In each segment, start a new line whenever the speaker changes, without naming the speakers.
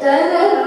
真的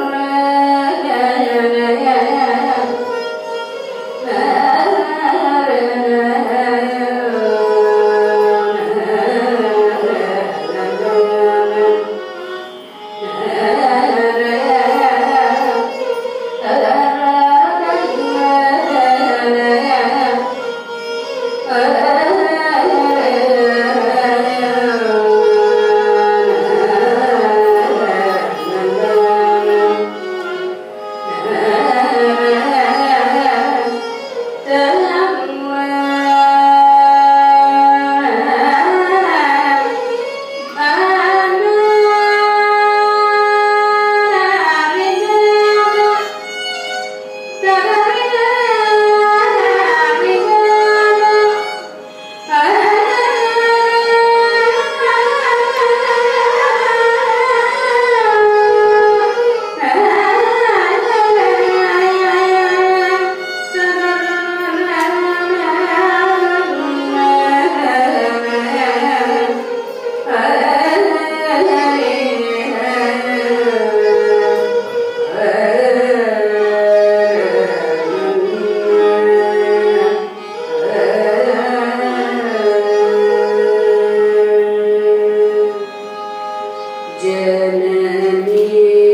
Yeah.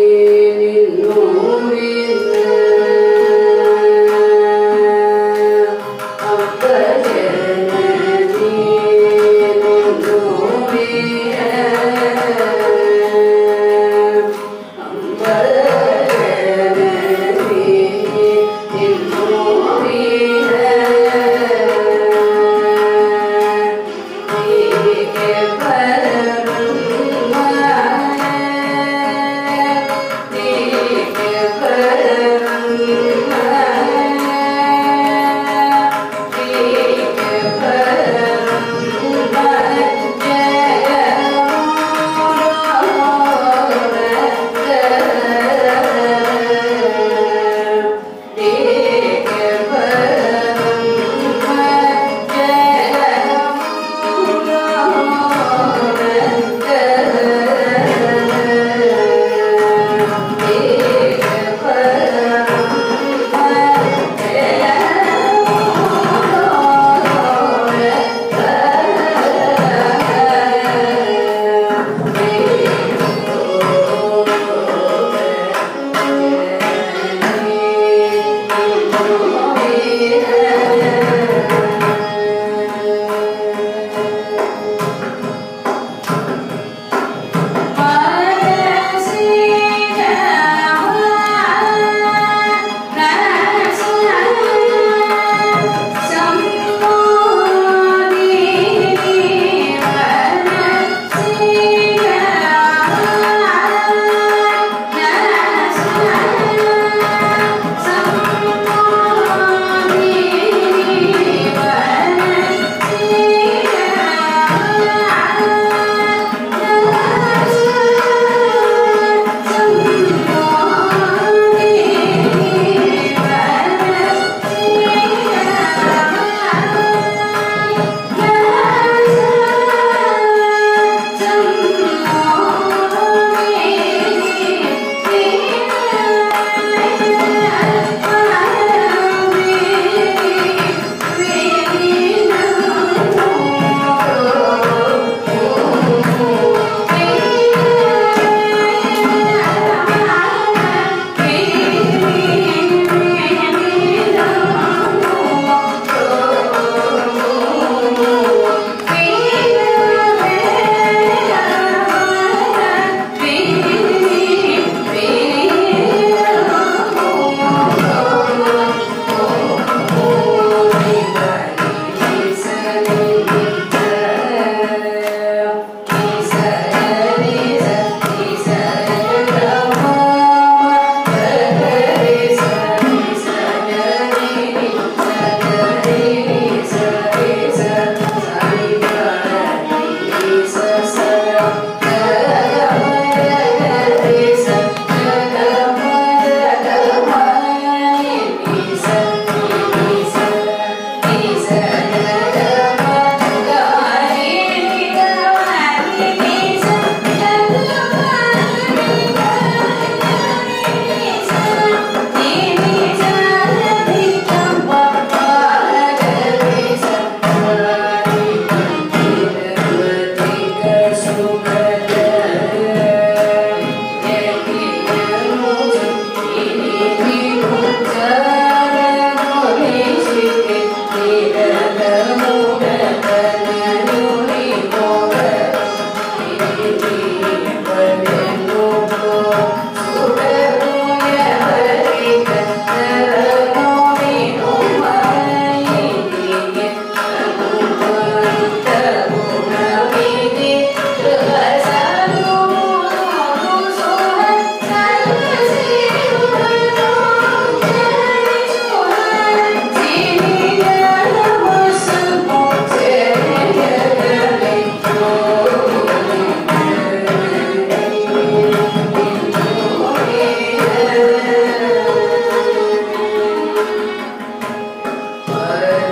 Hare